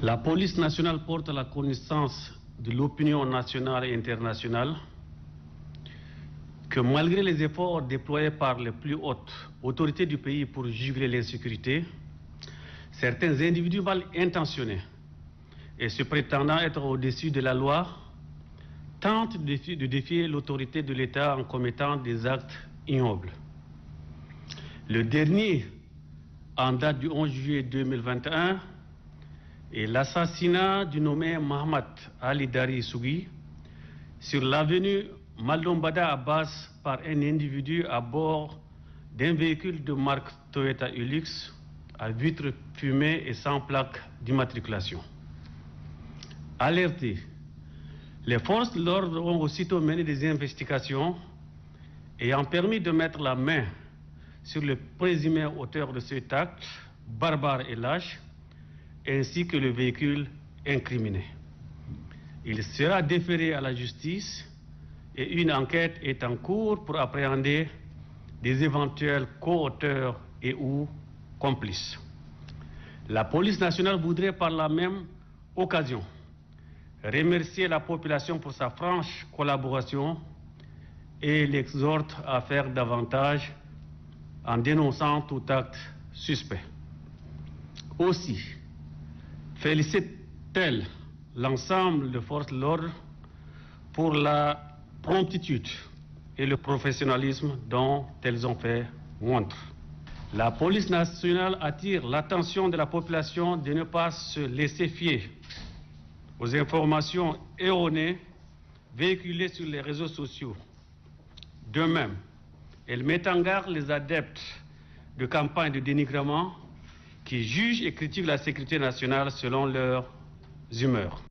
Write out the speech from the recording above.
La police nationale porte la connaissance de l'opinion nationale et internationale que malgré les efforts déployés par les plus hautes autorités du pays pour juguler l'insécurité, certains individus mal intentionnés et se prétendant être au-dessus de la loi tentent de défier l'autorité de l'État en commettant des actes ignobles. Le dernier, en date du 11 juillet 2021, est l'assassinat du nommé Mohamed Ali Dari Sougui sur l'avenue Maldombada Abbas par un individu à bord d'un véhicule de marque Toyota Hilux à vitres fumées et sans plaque d'immatriculation. Alertés, les forces de l'ordre ont aussitôt mené des investigations ayant permis de mettre la main sur le présumé auteur de cet acte barbare et lâche, ainsi que le véhicule incriminé. Il sera déféré à la justice et une enquête est en cours pour appréhender des éventuels co-auteurs et ou complices. La police nationale voudrait par la même occasion remercier la population pour sa franche collaboration et l'exhorte à faire davantage en dénonçant tout acte suspect. Aussi, félicite-t-elle l'ensemble des forces de l'ordre pour la promptitude et le professionnalisme dont elles ont fait montre? La police nationale attire l'attention de la population de ne pas se laisser fier aux informations erronées véhiculées sur les réseaux sociaux. De même, elle met en garde les adeptes de campagnes de dénigrement qui jugent et critiquent la sécurité nationale selon leurs humeurs.